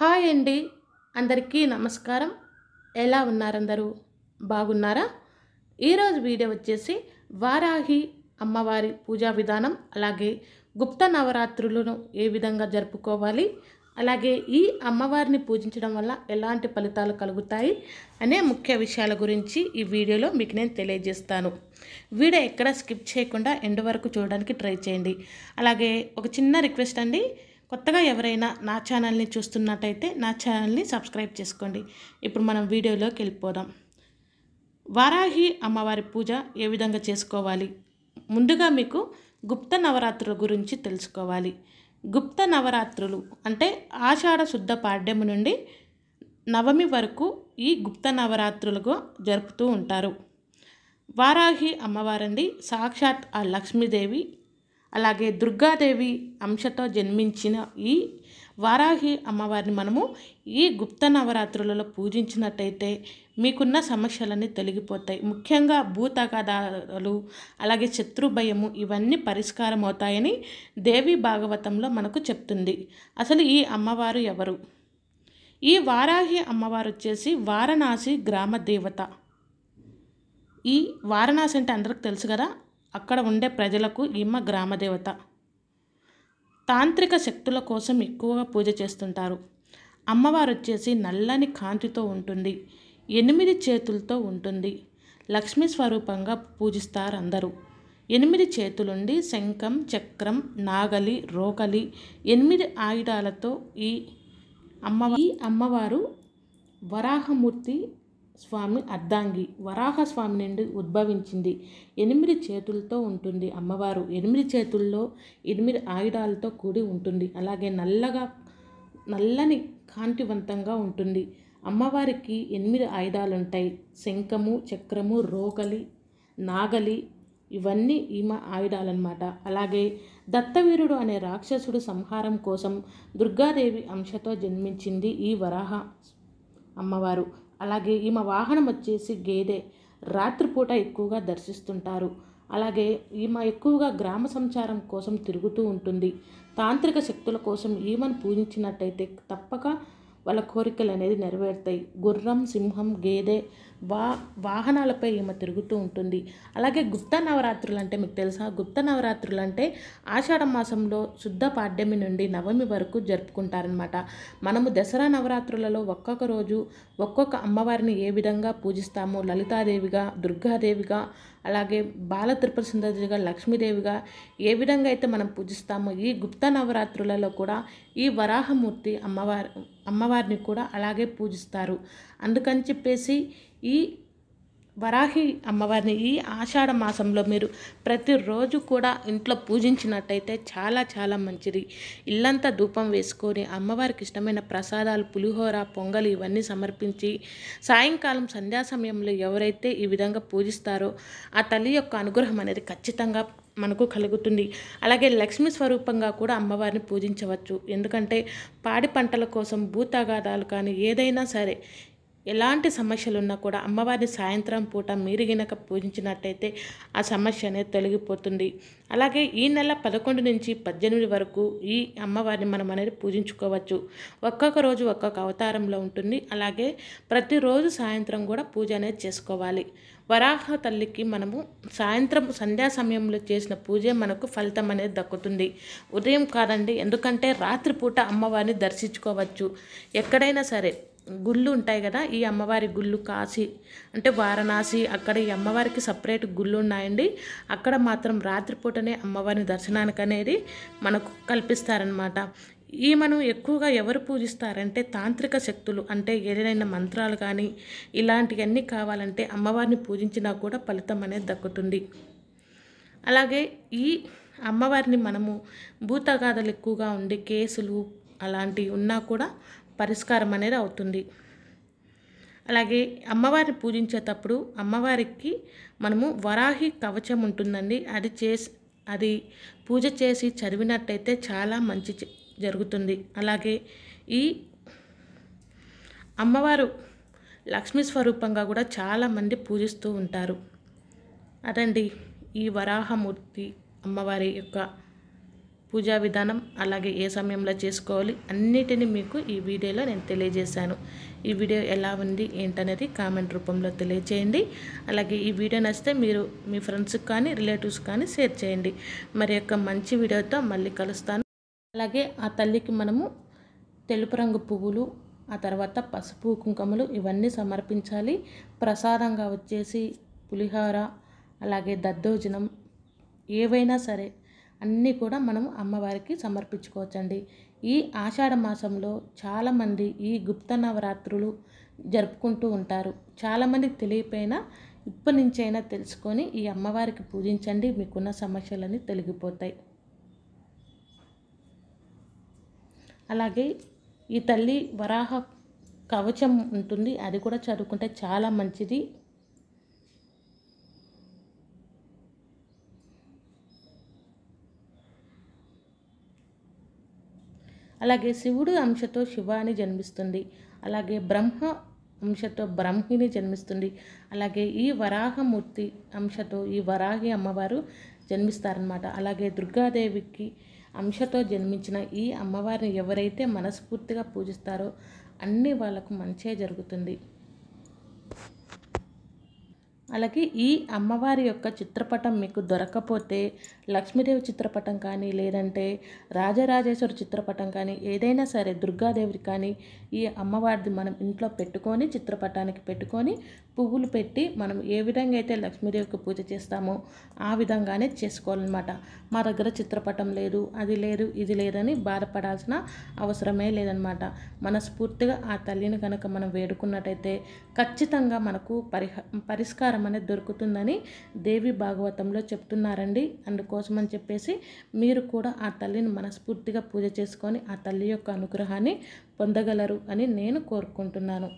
Hi అండి. అందరికీ నమస్కారం. ఎలా ఉన్నారందరూ? బాగున్నారా? ఈరోజు వీడియో వచ్చేసి వారాహి అమ్మవారి పూజా విధానం అలాగే గుప్త నవరాత్రులను ఏ విధంగా జరుపుకోవాలి అలాగే ఈ అమ్మవారిని పూజించడం వల్ల ఎలాంటి ఫలితాలు కలుగుతాయి అనే ముఖ్య విషయాల గురించి ఈ వీడియోలో మీకు నేను తెలియజేస్తాను. వీడియో ఎక్కడ స్కిప్ చేయకుండా ఎండ్ వరకు చూడడానికి ట్రై చేయండి. అలాగే ఒక చిన్న రిక్వెస్ట్ అండి. కొత్తగా ఎవరైనా నా ఛానల్ని చూస్తున్నట్టయితే నా ఛానల్ని సబ్స్క్రైబ్ చేసుకోండి. ఇప్పుడు మనం వీడియోలోకి వెళ్ళిపోదాం. వారాహి అమ్మవారి పూజ ఏ విధంగా చేసుకోవాలి? ముందుగా మీకు గుప్త నవరాత్రుల గురించి తెలుసుకోవాలి. గుప్త నవరాత్రులు అంటే ఆషాఢ శుద్ధ పాడ్యము నుండి నవమి వరకు ఈ గుప్త నవరాత్రులుగా జరుపుతూ ఉంటారు. వారాహి అమ్మవారండి సాక్షాత్ ఆ లక్ష్మీదేవి అలాగే దుర్గాదేవి అంశతో జన్మించిన ఈ వారాహి అమ్మవారిని మనము ఈ గుప్త నవరాత్రులలో పూజించినట్టయితే మీకున్న సమస్యలన్నీ తొలగిపోతాయి. ముఖ్యంగా భూతగాదాలు అలాగే శత్రుభయము ఇవన్నీ పరిష్కారం అవుతాయని దేవి భాగవతంలో మనకు చెప్తుంది. అసలు ఈ అమ్మవారు ఎవరు? ఈ వారాహి అమ్మవారు వచ్చేసి వారణాసి గ్రామ దేవత ఈ వారణాసి అంటే అందరికి తెలుసు కదా? అక్కడ ఉండే ప్రజలకు ఈమె గ్రామదేవత. తాంత్రిక శక్తుల కోసం ఎక్కువగా పూజ చేస్తుంటారు. అమ్మవారు వచ్చేసి నల్లని కాంతితో ఉంటుంది. ఎనిమిది చేతులతో ఉంటుంది. లక్ష్మీ స్వరూపంగా పూజిస్తారు అందరూ ఎనిమిది చేతులుండి శంఖం చక్రం నాగలి రోకలి ఎనిమిది ఆయుధాలతో ఈ అమ్మ ఈ అమ్మవారు వరాహమూర్తి స్వామి అర్ధాంగి వరాహ స్వామి నుండి ఉద్భవించింది. ఎనిమిది చేతులతో ఉంటుంది అమ్మవారు. ఎనిమిది చేతుల్లో ఎనిమిది ఆయుధాలతో కూడి ఉంటుంది. అలాగే నల్లగా నల్లని కాంతివంతంగా ఉంటుంది. అమ్మవారికి ఎనిమిది ఆయుధాలు ఉంటాయి శంఖము చక్రము రోకలి నాగలి ఇవన్నీ ఈమె ఆయుధాలన్నమాట. అలాగే దత్తవీరుడు అనే రాక్షసుడు సంహారం కోసం దుర్గాదేవి అంశతో జన్మించింది ఈ వరాహ అమ్మవారు. అలాగే ఈమె వాహనం వచ్చేసి గేదె. రాత్రిపూట ఎక్కువగా దర్శిస్తుంటారు. అలాగే ఈమె ఎక్కువగా గ్రామ సంచారం కోసం తిరుగుతూ ఉంటుంది. తాంత్రిక శక్తుల కోసం ఈమెను పూజించినట్టయితే తప్పక వాళ్ళ కోరికలు అనేది నెరవేరుతాయి. గుర్రం సింహం గేదె వా వాహనాలపై ఈమె తిరుగుతూ ఉంటుంది. అలాగే గుప్త నవరాత్రులు అంటే మీకు తెలుసా? గుప్త నవరాత్రులు అంటే ఆషాఢ మాసంలో శుద్ధ పాడ్యమి నుండి నవమి వరకు జరుపుకుంటారనమాట మనము దసరా నవరాత్రులలో ఒక్కొక్క రోజు ఒక్కొక్క అమ్మవారిని ఏ విధంగా పూజిస్తామో? లలితాదేవిగా దుర్గాదేవిగా అలాగే బాల త్రిపుర సుందరిగా లక్ష్మీదేవిగా ఏ విధంగా అయితే మనం పూజిస్తామో ఈ గుప్త నవరాత్రులలో కూడా ఈ వరాహమూర్తి అమ్మవారి అమ్మవారిని కూడా అలాగే పూజిస్తారు. అందుకని చెప్పేసి ఈ వరాహి అమ్మవారిని ఈ ఆషాఢ మాసంలో మీరు ప్రతిరోజు కూడా ఇంట్లో పూజించినట్టయితే చాలా చాలా మంచిది. ఇల్లంతా ధూపం వేసుకొని అమ్మవారికి ఇష్టమైన ప్రసాదాలు పులిహోర పొంగలి ఇవన్నీ సమర్పించి సాయంకాలం సంధ్యా సమయంలో ఎవరైతే ఈ విధంగా పూజిస్తారో ఆ తల్లి యొక్క అనుగ్రహం అనేది ఖచ్చితంగా మనకు కలుగుతుంది. అలాగే లక్ష్మీ స్వరూపంగా కూడా అమ్మవారిని పూజించవచ్చు. ఎందుకంటే పాడి పంటల కోసం భూతగాదాలు కానీ ఏదైనా సరే ఎలాంటి సమస్యలు ఉన్నా కూడా అమ్మవారిని సాయంత్రం పూట మీరు గినక పూజించినట్టయితే ఆ సమస్య అనేది తొలగిపోతుంది. అలాగే ఈ నెల పదకొండు నుంచి పద్దెనిమిది వరకు ఈ అమ్మవారిని మనం అనేది పూజించుకోవచ్చు. ఒక్కొక్క రోజు ఒక్కొక్క అవతారంలో ఉంటుంది. అలాగే ప్రతిరోజు సాయంత్రం కూడా పూజ అనేది చేసుకోవాలి. వరాహ తల్లికి మనము సాయంత్రం సంధ్యా సమయంలో చేసిన పూజ మనకు ఫలితం అనేది దక్కుతుంది. ఉదయం కాదండి ఎందుకంటే రాత్రిపూట అమ్మవారిని దర్శించుకోవచ్చు. ఎక్కడైనా సరే గుళ్ళు ఉంటాయి కదా ఈ అమ్మవారి గుళ్ళు కాశీ అంటే వారణాసి అక్కడ ఈ అమ్మవారికి సపరేట్ గుళ్ళు ఉన్నాయండి. అక్కడ మాత్రం రాత్రిపూటనే అమ్మవారిని దర్శనానికి అనేది మనకు కల్పిస్తారనమాట ఈ మనం ఎక్కువగా ఎవరు పూజిస్తారంటే తాంత్రిక శక్తులు అంటే ఏదైనా మంత్రాలు కానీ ఇలాంటివన్నీ కావాలంటే అమ్మవారిని పూజించినా కూడా ఫలితం అనేది దక్కుతుంది. అలాగే ఈ అమ్మవారిని మనము భూతగాథలు ఎక్కువగా ఉండి కేసులు అలాంటివి ఉన్నా కూడా పరిష్కారం అనేది అవుతుంది. అలాగే అమ్మవారిని పూజించేటప్పుడు అమ్మవారికి మనము వరాహి కవచం ఉంటుందండి. అది చేసి అది పూజ చేసి చదివినట్టయితే చాలా మంచి జరుగుతుంది. అలాగే ఈ అమ్మవారు లక్ష్మీ స్వరూపంగా కూడా చాలామంది పూజిస్తూ ఉంటారు. అదండి ఈ వరాహమూర్తి అమ్మవారి యొక్క పూజా విధానం అలాగే ఏ సమయంలో చేసుకోవాలి అన్నిటిని మీకు ఈ వీడియోలో నేను తెలియజేశాను. ఈ వీడియో ఎలా ఉంది ఏంటనేది కామెంట్ రూపంలో తెలియజేయండి అలాగే ఈ వీడియో నచ్చితే మీరు మీ ఫ్రెండ్స్కి కానీ రిలేటివ్స్ కానీ షేర్ చేయండి. మరి యొక్క మంచి వీడియోతో మళ్ళీ కలుస్తాను. అలాగే ఆ తల్లికి మనము తెలుపు రంగు పువ్వులు ఆ తర్వాత పసుపు కుంకుమలు ఇవన్నీ సమర్పించాలి. ప్రసాదంగా వచ్చేసి పులిహోర అలాగే దద్దోజనం ఏవైనా సరే అన్నీ కూడా మనం అమ్మవారికి సమర్పించుకోవచ్చండి. ఈ ఆషాఢ మాసంలో చాలామంది ఈ గుప్త నవరాత్రులు జరుపుకుంటూ ఉంటారు. చాలామందికి తెలియపోయినా ఇప్పటి నుంచైనా తెలుసుకొని ఈ అమ్మవారికి పూజించండి. మీకున్న సమస్యలన్నీ తొలగిపోతాయి. అలాగే ఈ తల్లి వరాహ కవచం ఉంటుంది. అది కూడా చదువుకుంటే చాలా మంచిది. అలాగే శివుడు అంశతో శివాని జన్మిస్తుంది. అలాగే బ్రహ్మ అంశతో బ్రహ్మిని జన్మిస్తుంది. అలాగే ఈ వరాహమూర్తి అంశతో ఈ వరాహి అమ్మవారు జన్మిస్తారనమాట అలాగే దుర్గాదేవికి అంశతో జన్మించిన ఈ అమ్మవారిని ఎవరైతే మనస్ఫూర్తిగా పూజిస్తారో అన్నీ వాళ్ళకు మంచే జరుగుతుంది. అలాగే ఈ అమ్మవారి యొక్క చిత్రపటం మీకు దొరకపోతే లక్ష్మీదేవి చిత్రపటం కానీ లేదంటే రాజరాజేశ్వరి చిత్రపటం కానీ ఏదైనా సరే దుర్గాదేవి కానీ ఈ అమ్మవారిది మనం ఇంట్లో పెట్టుకొని చిత్రపటానికి పెట్టుకొని పువ్వులు పెట్టి మనం ఏ విధంగా అయితే లక్ష్మీదేవికి పూజ చేస్తామో ఆ విధంగానే చేసుకోవాలన్నమాట. మా దగ్గర చిత్రపటం లేదు అది లేదు ఇది లేదని బాధపడాల్సిన అవసరమే లేదనమాట మనస్ఫూర్తిగా ఆ తల్లిని కనుక మనం వేడుకున్నట్టయితే ఖచ్చితంగా మనకు పరిహ పరిష్కారం అనేది దొరుకుతుందని దేవి భాగవతంలో చెప్తున్నారండి. అందుకోసమని చెప్పేసి మీరు కూడా ఆ తల్లిని మనస్ఫూర్తిగా పూజ చేసుకొని ఆ తల్లి యొక్క అనుగ్రహాన్ని పొందగలరు అని నేను కోరుకుంటున్నాను.